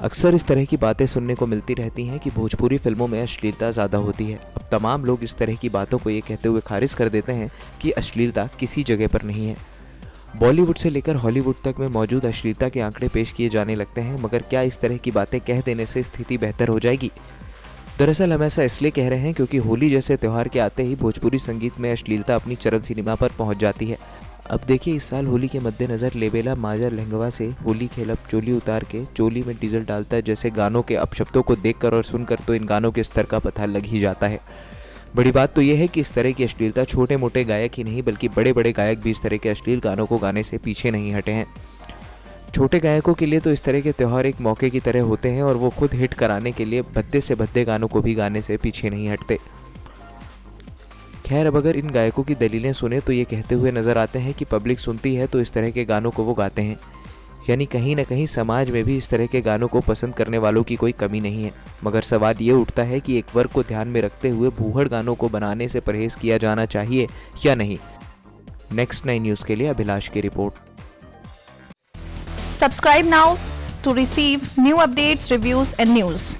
अक्सर इस तरह की बातें सुनने को मिलती रहती हैं कि भोजपुरी फ़िल्मों में अश्लीलता ज़्यादा होती है। अब तमाम लोग इस तरह की बातों को ये कहते हुए खारिज कर देते हैं कि अश्लीलता किसी जगह पर नहीं है। बॉलीवुड से लेकर हॉलीवुड तक में मौजूद अश्लीलता के आंकड़े पेश किए जाने लगते हैं, मगर क्या इस तरह की बातें कह देने से स्थिति बेहतर हो जाएगी? दरअसल हम ऐसा इसलिए कह रहे हैं क्योंकि होली जैसे त्यौहार के आते ही भोजपुरी संगीत में अश्लीलता अपनी चरम सिनेमा पर पहुँच जाती है। अब देखिए, इस साल होली के मद्देनज़र लेबेला माजर लहंगवा से होली खेलब चोली उतार के चोली में डीजल डालता है, जैसे गानों के अपशब्दों को देखकर और सुनकर तो इन गानों के स्तर का पता लग ही जाता है। बड़ी बात तो यह है कि इस तरह की अश्लीलता छोटे मोटे गायक ही नहीं, बल्कि बड़े बड़े गायक भी इस तरह के अश्लील गानों को गाने से पीछे नहीं हटे हैं। छोटे गायकों के लिए तो इस तरह के त्यौहार एक मौके की तरह होते हैं और वो खुद हिट कराने के लिए भद्दे से भद्दे गानों को भी गाने से पीछे नहीं हटते। खैर अब अगर इन गायकों की दलीलें सुने तो ये कहते हुए नज़र आते हैं कि पब्लिक सुनती है तो इस तरह के गानों को वो गाते हैं। यानी कहीं ना कहीं समाज में भी इस तरह के गानों को पसंद करने वालों की कोई कमी नहीं है। मगर सवाल ये उठता है कि एक वर्ग को ध्यान में रखते हुए भूहड़ गानों को बनाने से परहेज किया जाना चाहिए या नहीं? नेक्स्ट नाइन न्यूज़ के लिए अभिलाष की रिपोर्ट। Subscribe now to receive new updates, reviews, and news.